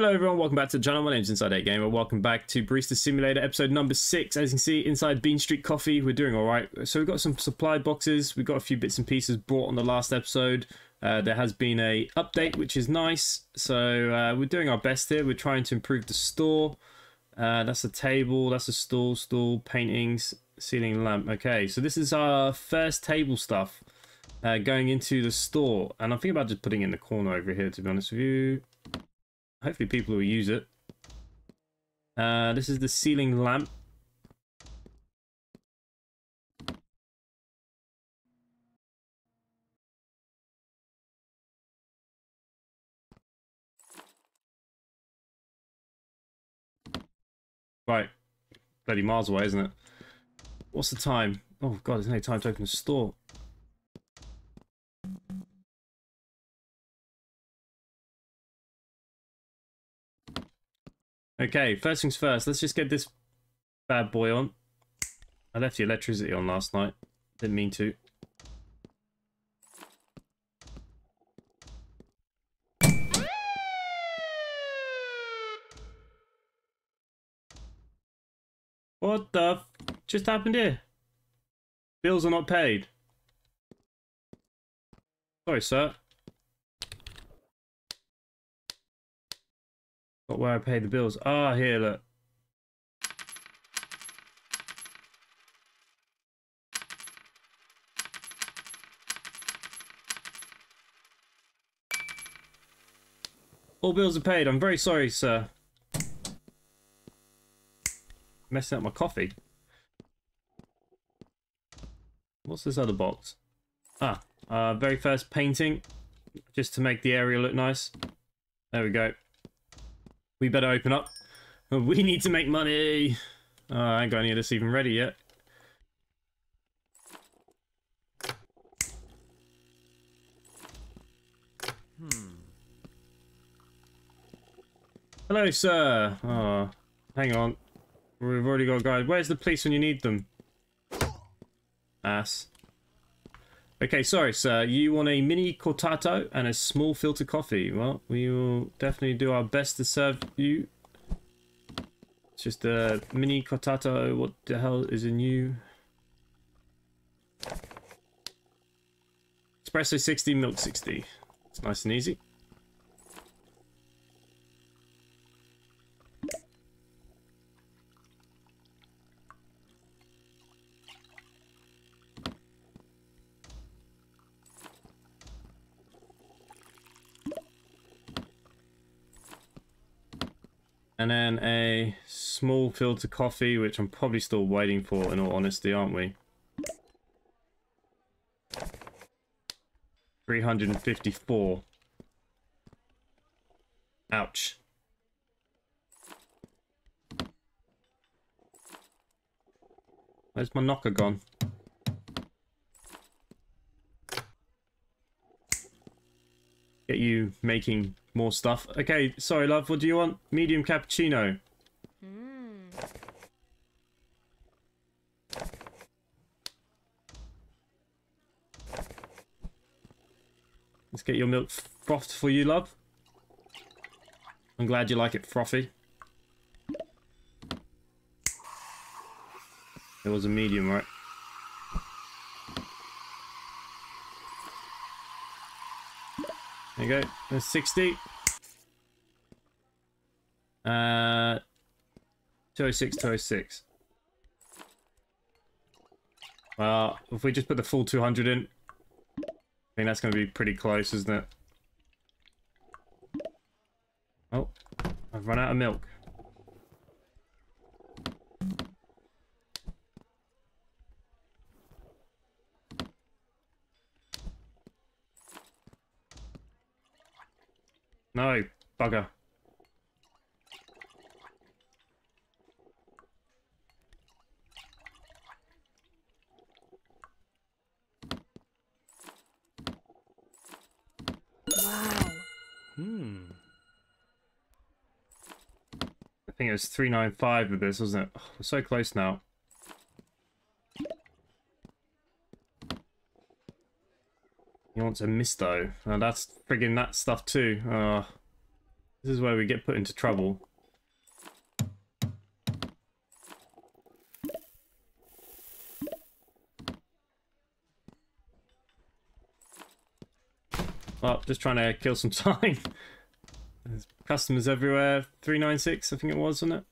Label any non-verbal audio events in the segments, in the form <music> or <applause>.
Hello everyone, welcome back to the channel. My name's Inside A Gamer. Welcome back to Barista Simulator episode number 6. As you can see, inside Bean Street Coffee, we're doing alright. So we've got some supply boxes, we've got a few bits and pieces brought on the last episode. Uh, there has been a update, which is nice. So uh, we're doing our best here. We're trying to improve the store. Uh, that's a table, that's a stool, stool, paintings, ceiling lamp. Okay, so this is our first table stuff uh, going into the store. And I'm thinking about just putting in the corner over here, to be honest with you. Hopefully people will use it. Uh, this is the ceiling lamp. Right. Bloody miles away, isn't it? What's the time? Oh god, there's no time to open the store. Okay, first things first, let's just get this bad boy on. I left the electricity on last night. Didn't mean to. What the f just happened here? Bills are not paid. Sorry, sir. Got where I pay the bills. Ah, here, look. All bills are paid. I'm very sorry, sir. Messing up my coffee. What's this other box? Ah, uh, very first painting. Just to make the area look nice. There we go. We better open up. <laughs> We need to make money. Oh, I ain't got any of this even ready yet. Hmm. Hello, sir. Oh, hang on. We've already got guys. Where's the police when you need them? Ass. Okay, sorry, sir. You want a mini cortado and a small filter coffee. Well, we will definitely do our best to serve you. It's just a mini cortado. What the hell is a new? Espresso 60, milk 60. It's nice and easy. Small filter coffee, which I'm probably still waiting for, in all honesty, aren't we? 354. Ouch. Where's my knocker gone? Get you making more stuff. Okay, sorry, love. What do you want? Medium cappuccino. Mm. Let's get your milk frothed for you, love. I'm glad you like it frothy. It was a medium, right? There you go. There's 60. Uh, 206, 206. Well, if we just put the full 200 in, think that's going to be pretty close, isn't it? Oh, I've run out of milk. No, bugger. Wow. Hmm. I think it was 395 with this, wasn't it? Oh, we're so close now. He wants a misto. Oh, that's friggin' that stuff too. Uh, This is where we get put into trouble. Oh, just trying to kill some <laughs> time. Customers everywhere. 396, I think it was, wasn't it?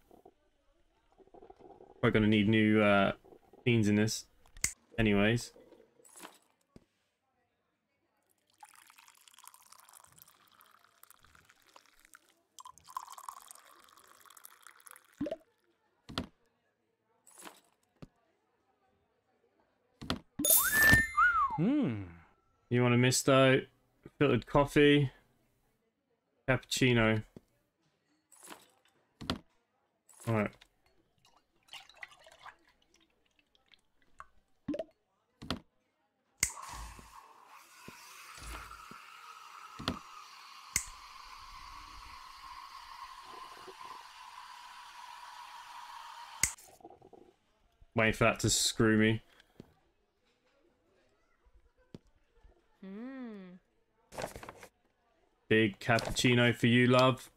We're going to need new uh, beans in this. Anyways. Hmm. You want a misto, filtered coffee, cappuccino. Alright. Waiting for that to screw me. Hmm. Big cappuccino for you, love.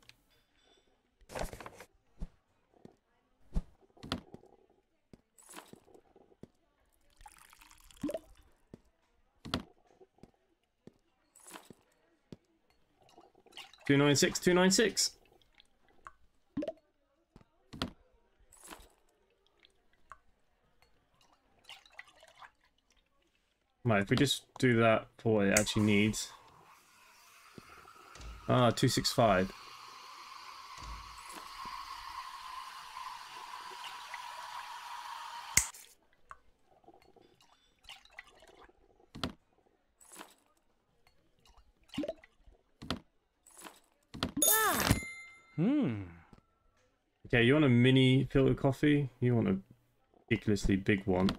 Two nine six, two nine six. Right, if we just do that for what it actually needs. Ah, 265. Hmm. Okay, you want a mini filter coffee? You want a ridiculously big one.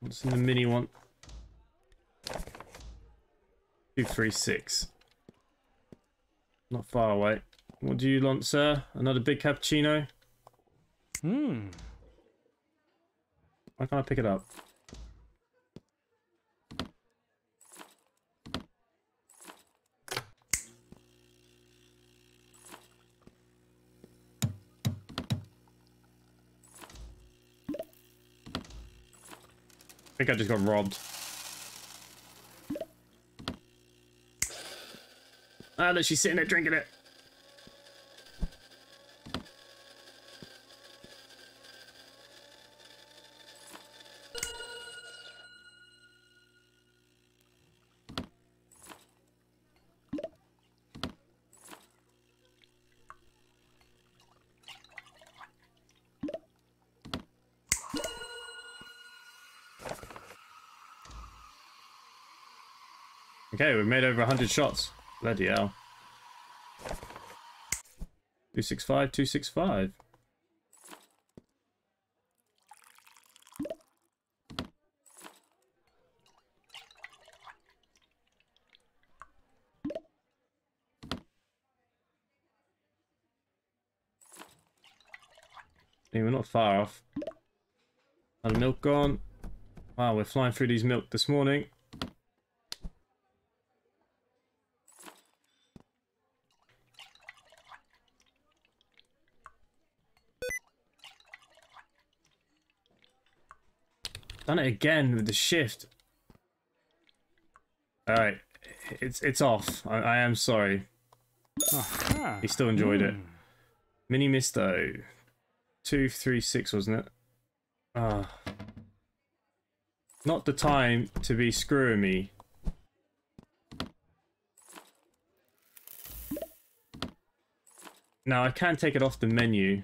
What's in the mini one? 236. Not far away. What do you want, sir? Another big cappuccino? Hmm. Why can't I pick it up? Think I just got robbed. Ah, look, she's sitting there drinking it. Okay, we've made over 100 shots. Bloody hell. 265, 265. Hey, we're not far off. Had milk gone. Wow, we're flying through these milk this morning. Done it again with the shift. Alright. It's it's off. I, I am sorry. Aha. He still enjoyed it. Hmm. Mini Misto. 236, wasn't it? Ah. Not the time to be screwing me. Now, I can take it off the menu,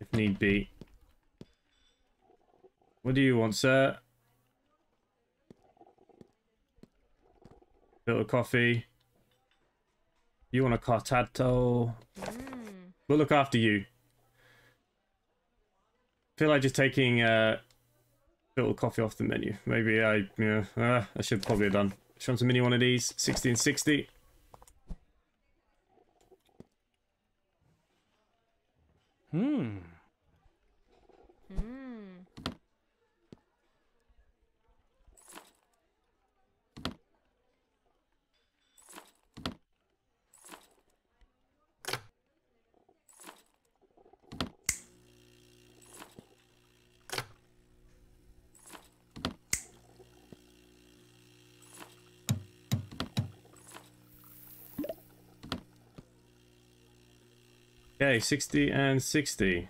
if need be. What do you want, sir? Little coffee. You want a cortado? We'll look after you. feel like just taking uh, little coffee off the menu. Maybe I, yeah, uh, I should probably have done. Show some mini one of these, 1660. Hmm. Okay, 60 and 60.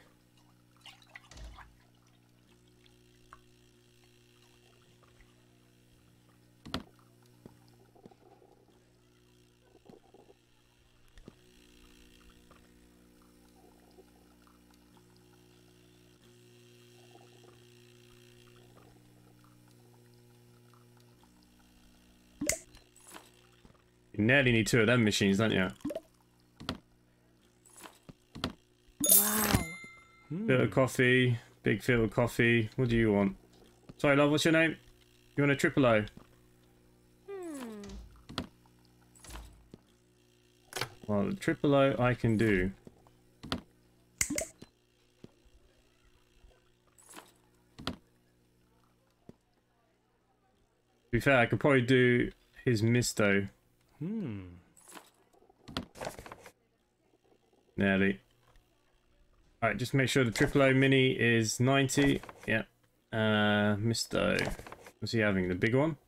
You nearly need two of them machines, don't you? Wow. Coffee, big fill of coffee. What do you want? Sorry, love, what's your name? You want a triple O? Hmm. Well, the triple O I can do. To be fair, I could probably do his misto. Hmm. Nearly. Alright, just make sure the triple O mini is 90. Yeah. Uh, misto. What's he having? The big one?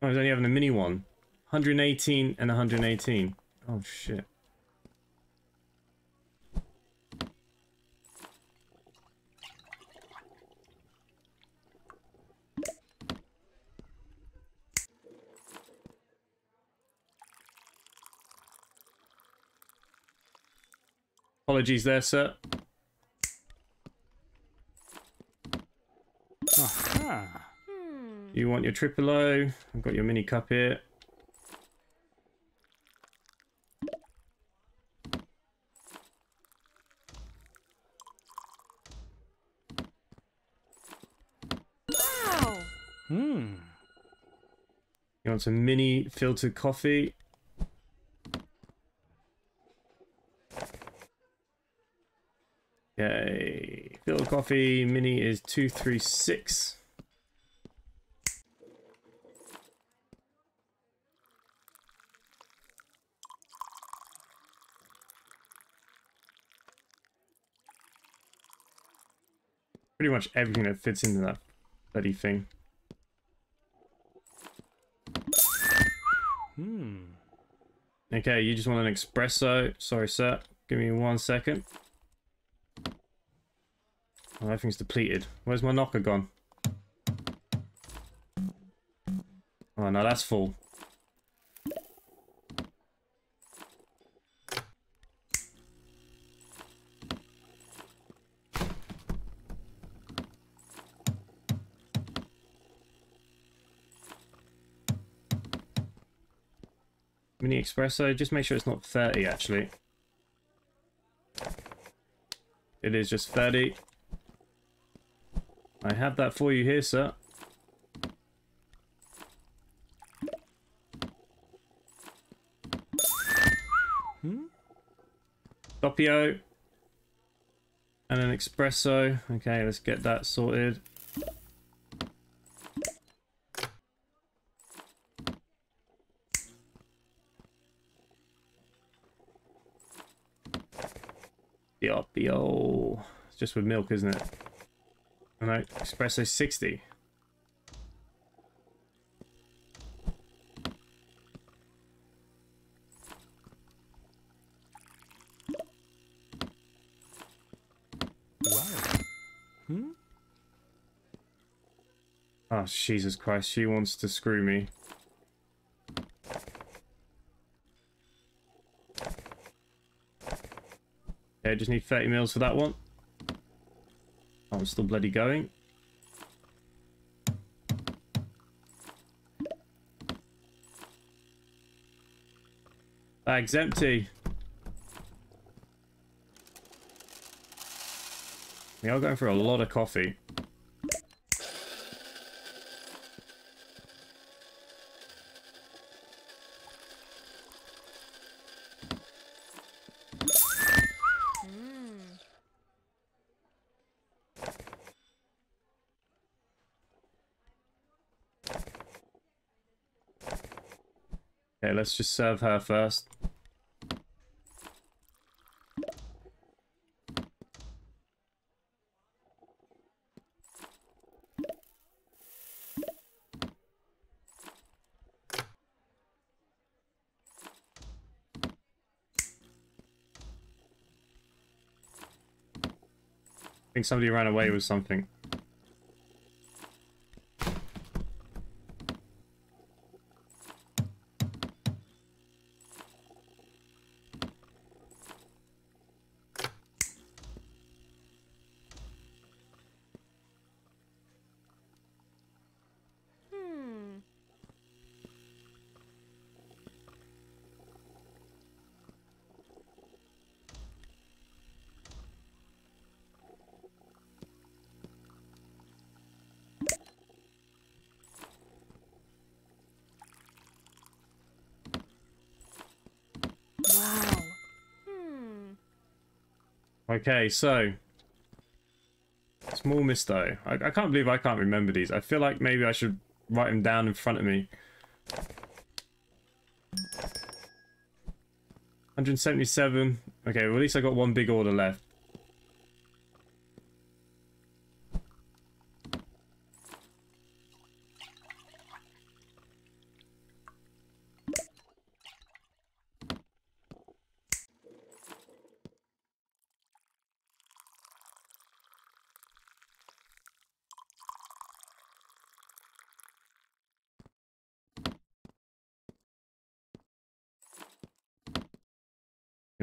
Oh, he's only having the mini one. 118 and 118. Oh, shit. Apologies there, sir. Aha. Hmm. You want your triple O? I've got your mini cup here. Wow. Hmm. You want some mini filtered coffee? Okay, filtered coffee mini is 236. Pretty much everything that fits into that bloody thing. Hmm. Okay, you just want an espresso. Sorry, sir. Give me one second. Oh, everything's depleted. Where's my knocker gone? Oh, no, that's full. Mini espresso, just make sure it's not 30 actually. It is just 30. I have that for you here, sir. Hmm? Doppio. And an espresso. Okay, let's get that sorted. Doppio. It's just with milk, isn't it? Oh, no, espresso 60. Wow. Hmm? Oh, Jesus Christ, she wants to screw me. Okay, I just need 30 mils for that one. Oh, I'm still bloody going. Bag's empty. We are going for a lot of coffee. Let's just serve her first. I think somebody ran away with something. Okay, so small misto. I, I can't believe I can't remember these. I feel like maybe I should write them down in front of me. 177. Okay, well at least I got one big order left.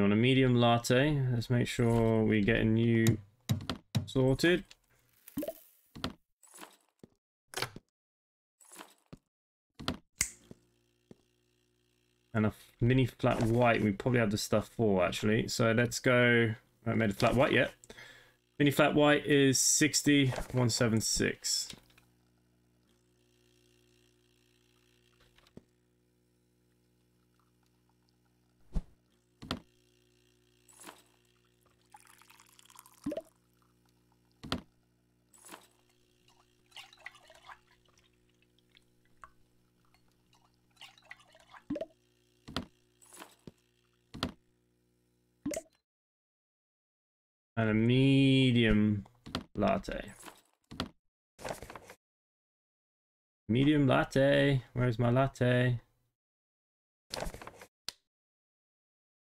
You want a medium latte? Let's make sure we get you sorted. And a mini flat white, we probably have the stuff for actually. So let's go. I made a flat white yet. Mini flat white is 60, 176. and a medium latte. Medium latte. Where's my latte?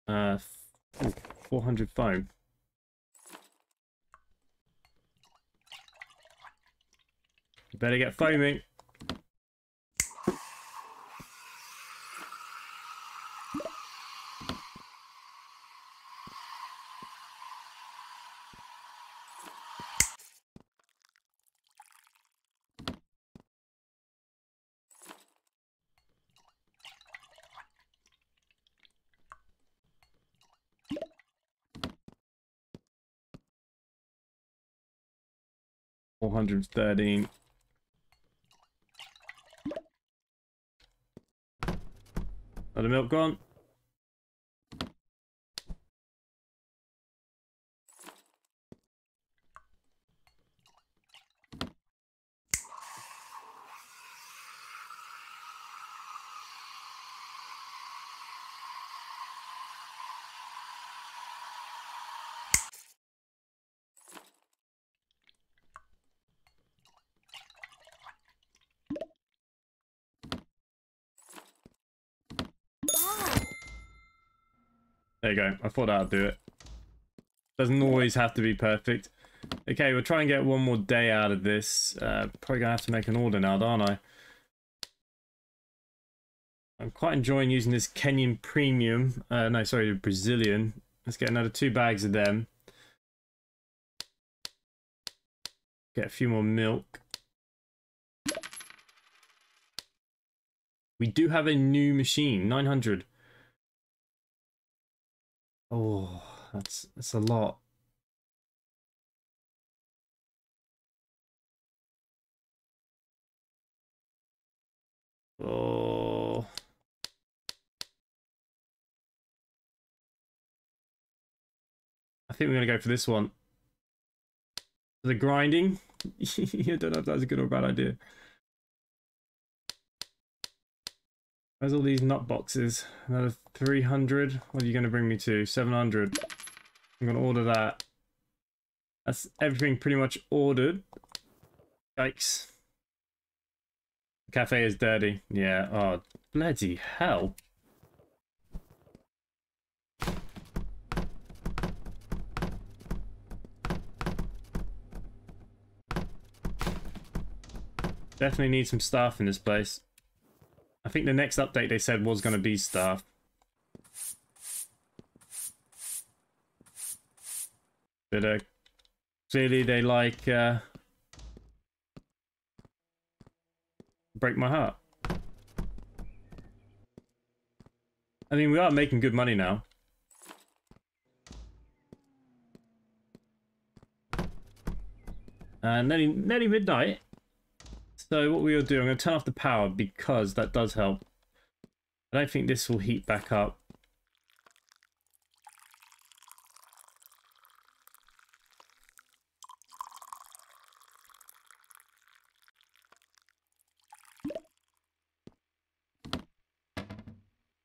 Uh, ooh, 400 foam. You better get foaming. Four hundred thirteen. Are the milk gone? You go. I thought that'd do it. Doesn't always have to be perfect. Okay, we'll try and get one more day out of this. Uh, probably gonna have to make an order now, aren't I? I'm quite enjoying using this Kenyan premium. Uh, no, sorry, Brazilian. Let's get another two bags of them. Get a few more milk. We do have a new machine, 900. Oh, that's that's a lot. Oh. I think we're gonna go for this one. The grinding. <laughs> I don't know if that's a good or bad idea. Where's all these nut boxes? Another 300? What are you going to bring me to? 700. I'm going to order that. That's everything pretty much ordered. Yikes. The cafe is dirty. Yeah, oh, bloody hell. Definitely need some staff in this place. I think the next update they said was going to be stuff. But uh, clearly they like uh, break my heart. I mean, we are making good money now. Uh, nearly, nearly midnight. So what we will do, I'm going to turn off the power because that does help. I don't think this will heat back up.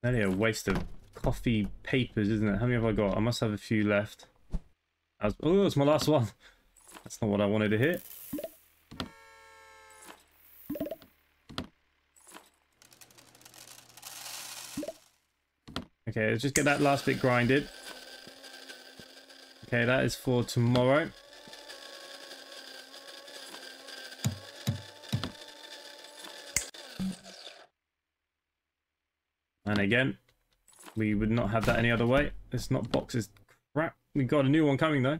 Only a waste of coffee papers, isn't it? How many have I got? I must have a few left. Oh, it's my last one. That's not what I wanted to hit. Okay, let's just get that last bit grinded. Okay, that is for tomorrow. And again, we would not have that any other way. It's not boxes. Crap. We got a new one coming though.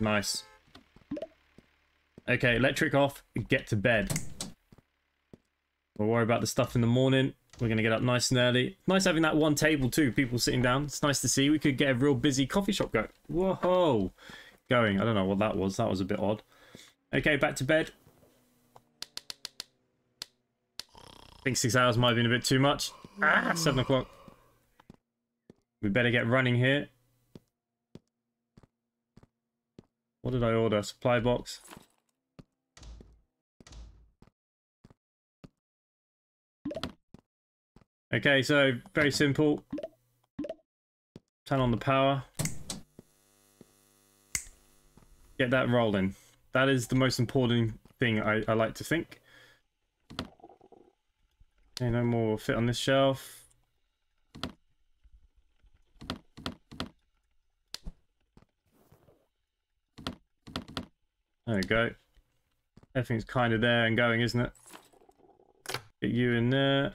Nice. Okay, electric off, get to bed. We'll worry about the stuff in the morning. We're going to get up nice and early. Nice having that one table too, people sitting down. It's nice to see. We could get a real busy coffee shop going. Whoa! Going. I don't know what that was. That was a bit odd. Okay, back to bed. I think six hours might have been a bit too much. Ah, seven o'clock. We better get running here. What did I order? Supply box. Okay, so very simple. Turn on the power. Get that rolling. That is the most important thing I, I like to think. Okay, no more fit on this shelf. There we go. Everything's kind of there and going, isn't it? Get you in there.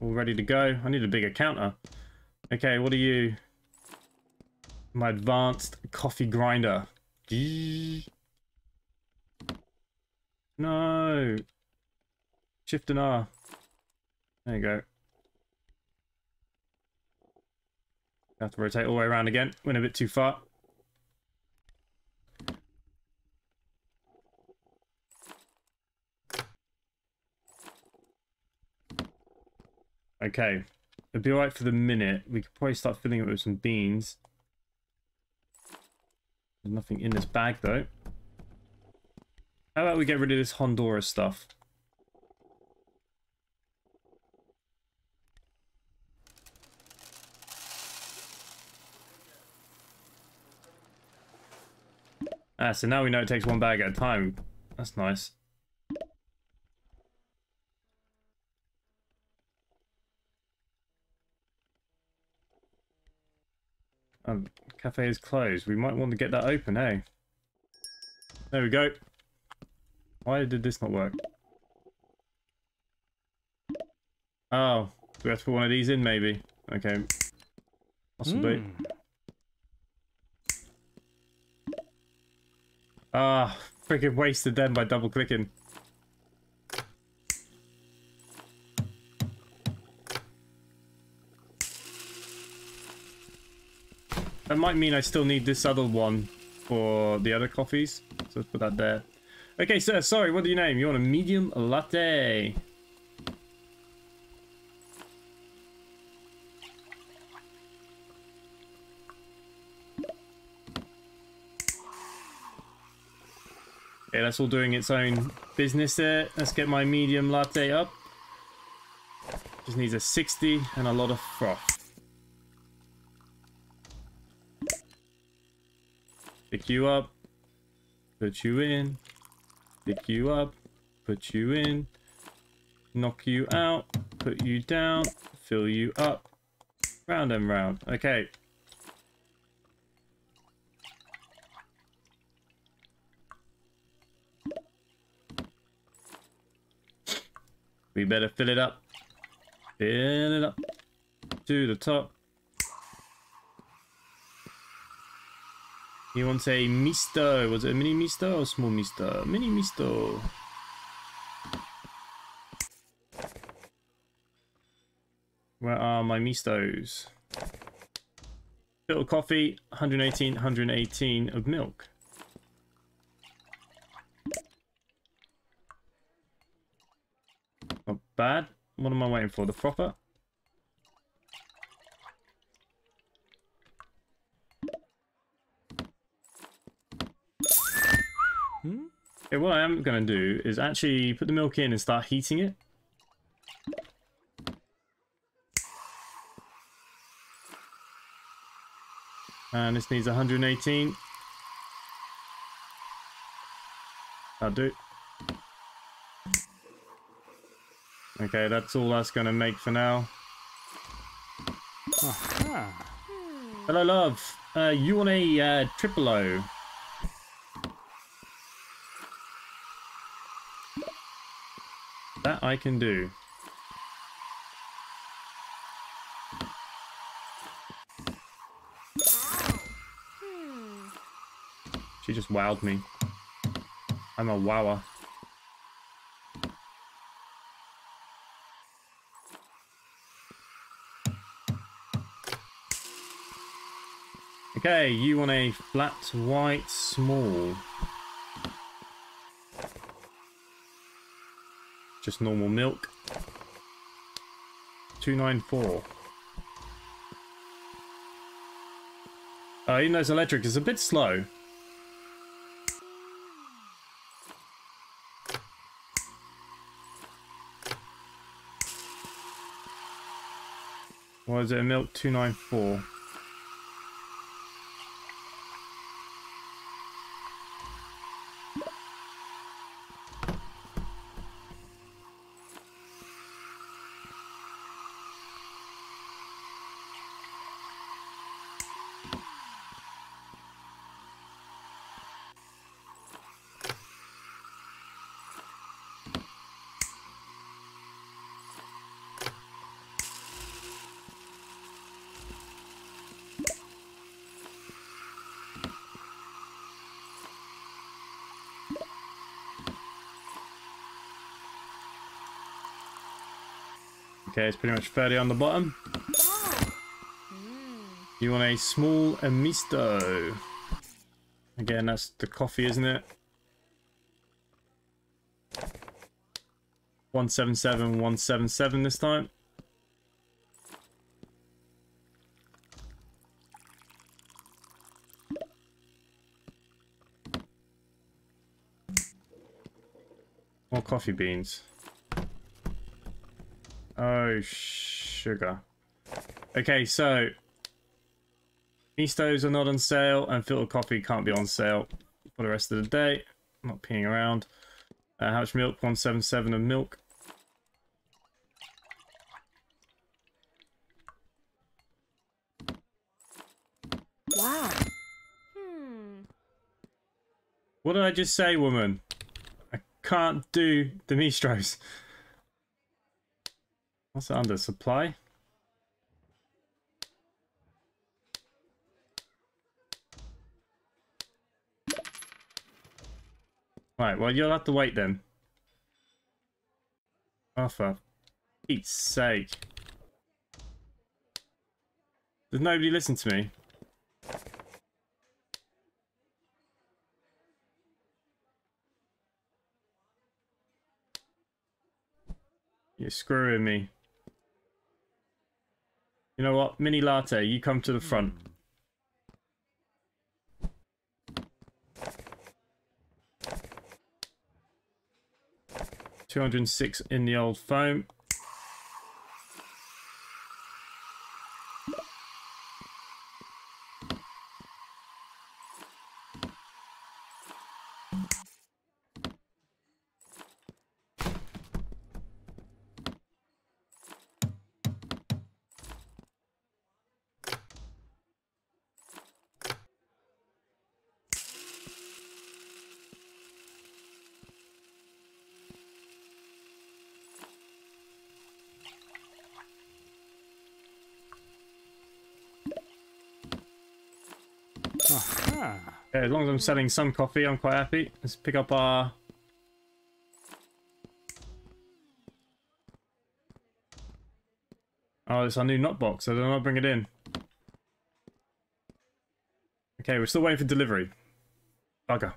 All ready to go. I need a bigger counter. Okay, what are you? My advanced coffee grinder. No. Shift and R. There you go. Have to rotate all the way around again. Went a bit too far. Okay. It'll be alright for the minute. We could probably start filling it with some beans. There's nothing in this bag though. How about we get rid of this Honduras stuff? Ah, so now we know it takes one bag at a time. That's nice. Um, cafe is closed. We might want to get that open, hey? There we go. Why did this not work? Oh, we have to put one of these in, maybe. Okay. Possibly. Mm. Ah, freaking wasted them by double That might mean I still need this other one for the other coffees. So let's put that there. Okay, sir, sorry, what do you name? You want a medium latte? Yeah, that's all doing its own business there. Let's get my medium latte up. Just needs a 60 and a lot of froth. Pick you up. Put you in. Pick you up. Put you in. knock you out, put you down, fill you up, round and round. Okay. We better fill it up. Fill it up to the top. You want a misto? Was it a mini misto or small misto? Mini misto. Where are my mistos? Little coffee, 118, 118 of milk. Not bad. What am I waiting for? The frother? Okay, what I am going to do is actually put the milk in and start heating it. And this needs 118. That'll do. Okay, that's all that's going to make for now. Aha. Hello, love. Uh, you want a uh, triple O? That I can do. She just wowed me. I'm a wower. Okay, you want a flat white small. Just normal milk. 294. Uh, even though it's electric, it's a bit slow. What is it? A milk 294. Okay, it's pretty much 30 on the bottom. You want a small amisto. Again, that's the coffee, isn't it? 177, 177 this time. More coffee beans. Sugar. Okay, so Mistos are not on sale, and filtered coffee can't be on sale for the rest of the day. I'm not peeing around. Uh, how much milk? 177 of milk. Wow. Hmm. What did I just say, woman? I can't do the Mistros. <laughs> What's under? Supply? Right, well, you'll have to wait then. Oh, for Pete's sake. Does nobody listen to me? You're screwing me. You know what? Mini latte, you come to the front. Two hundred and six in the old foam. Aha. Okay, as long as I'm selling some coffee, I'm quite happy. Let's pick up our... Oh, it's our new nut box, so then I'll bring it in. Okay, we're still waiting for delivery. Bugger.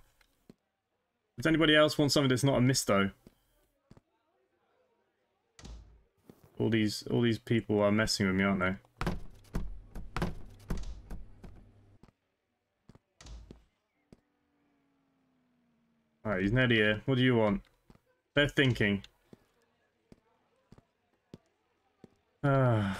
Does anybody else want something that's not a misto? All these all these people are messing with me, aren't they? He's nearly here. What do you want? They're thinking. Ah.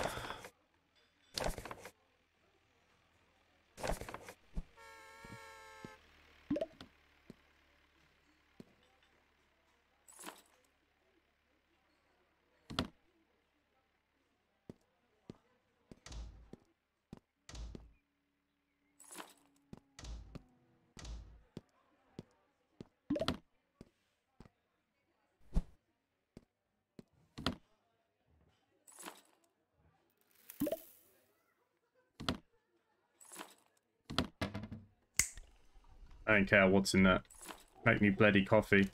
Don't care what's in that. Make me bloody coffee.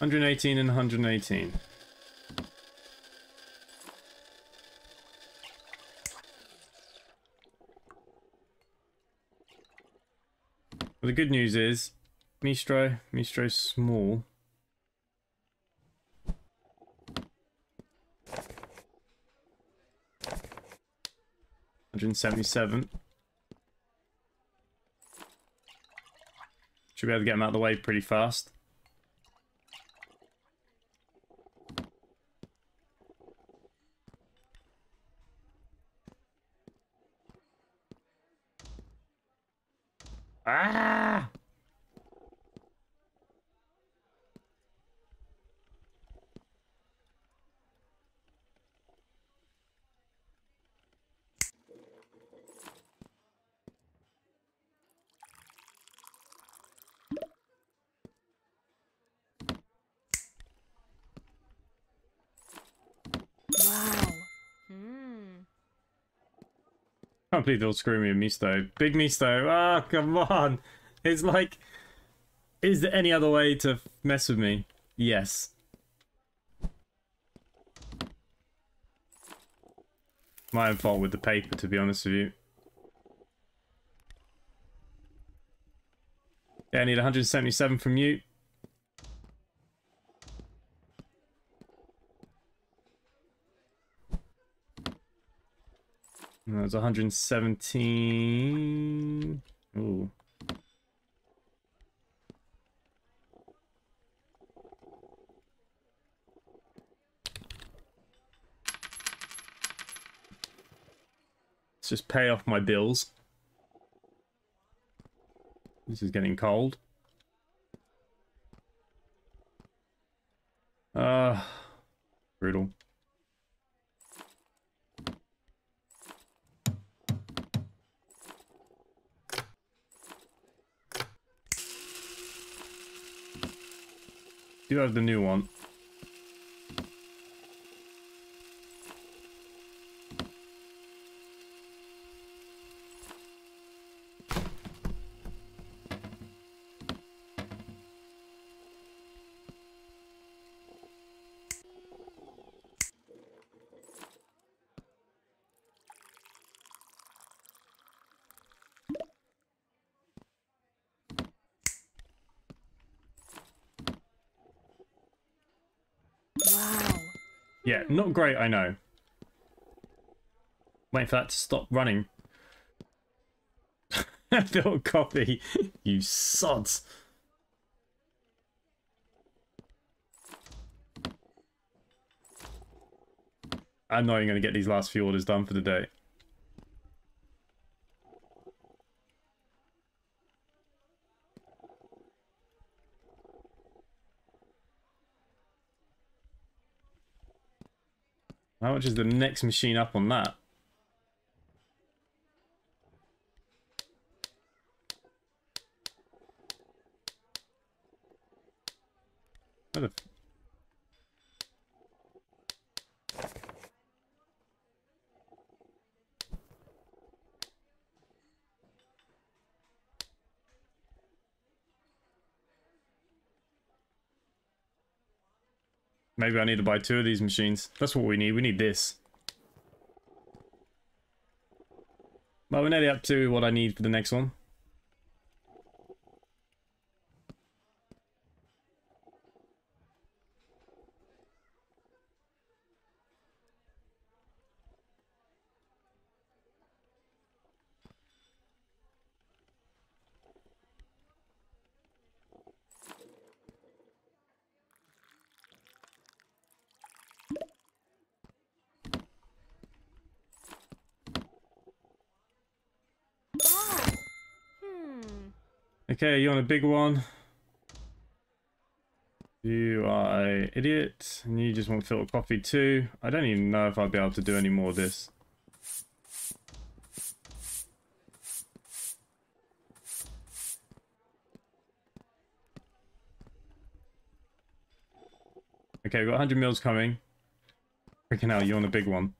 Hundred eighteen and hundred eighteen. Well, the good news is, Mistro, Mistro's small. Hundred seventy-seven. Should be able to get him out of the way pretty fast. Ah! Wow. Hmm. They'll screw me in Misto. Big Misto. Ah, come on. It's like, is there any other way to mess with me? Yes. My own fault with the paper, to be honest with you. Yeah, I need 177 from you. That's 117. Ooh. Let's just pay off my bills. This is getting cold. Uh, brutal. Do have the new one. Yeah, not great, I know. Wait for that to stop running. <laughs> Little copy, you sods. I'm not even going to get these last few orders done for the day. Much is the next machine up on that? Maybe I need to buy two of these machines. That's what we need. We need this. Well, we're nearly up to what I need for the next one. Wow. Hmm. Okay, you want a big one? You are an idiot, and you just want filter coffee too. I don't even know if I'll be able to do any more of this. Okay, we've got 100 mils coming. Freaking hell, you want a big one.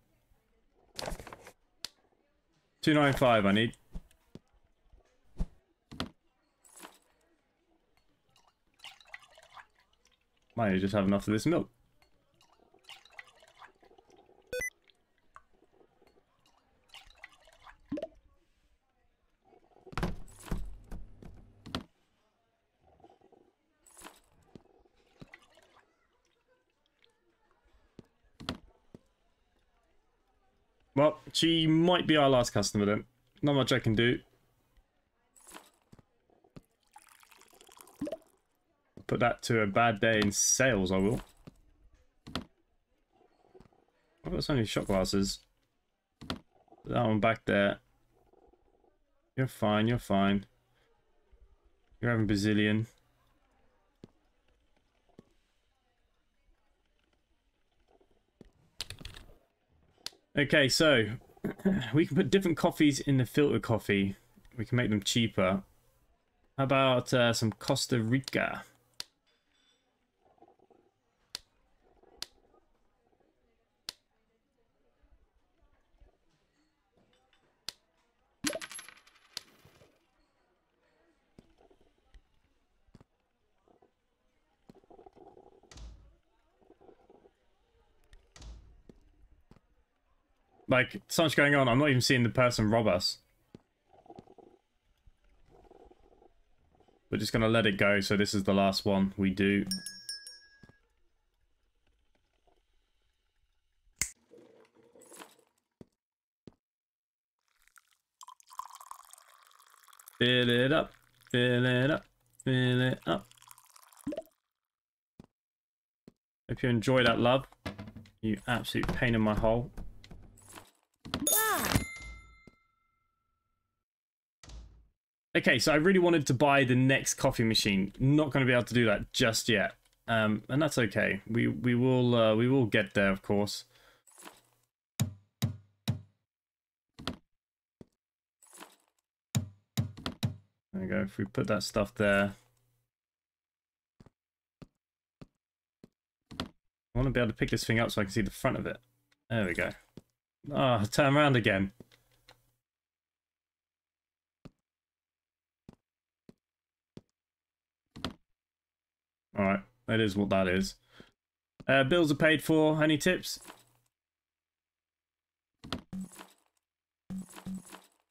295 I need. Might just have enough of this milk. Well, she might be our last customer then. Not much I can do. Put that to a bad day in sales, I will. I've got so many shot glasses. Put that one back there. You're fine, you're fine. You're having bazillion. Okay, so <clears throat> we can put different coffees in the filter coffee. We can make them cheaper. How about uh, some Costa Rica? Like, so much going on. I'm not even seeing the person rob us. We're just going to let it go. So this is the last one we do. Fill it up. Fill it up. Fill it up. Hope you enjoy that, love. You absolute pain in my hole. Okay, so I really wanted to buy the next coffee machine. Not going to be able to do that just yet, um, and that's okay. We we will uh, we will get there, of course. There we go. If we put that stuff there, I want to be able to pick this thing up so I can see the front of it. There we go. Ah, turn around again. Alright, that is what that is. Uh, bills are paid for. Any tips?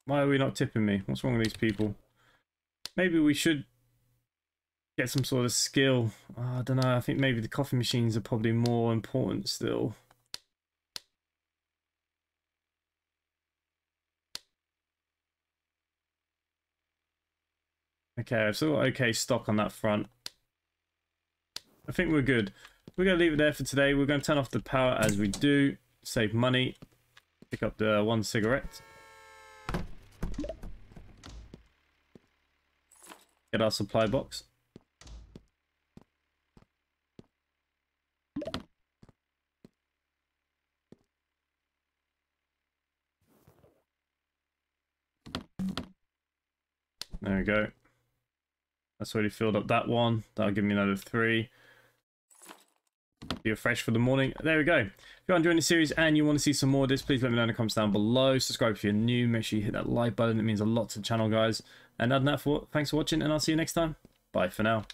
Why are we not tipping me? What's wrong with these people? Maybe we should get some sort of skill. Oh, I don't know. I think maybe the coffee machines are probably more important still. Okay, I've still got okay stock on that front. I think we're good. We're going to leave it there for today. We're going to turn off the power as we do. Save money. Pick up the uh, one cigarette. Get our supply box. There we go. That's already filled up that one. That'll give me another three. Be fresh for the morning. There we go. If you're enjoying the series and you want to see some more of this, please let me know in the comments down below. Subscribe if you're new. Make sure you hit that like button. It means a lot to the channel, guys. And other than that, for, thanks for watching, and I'll see you next time. Bye for now.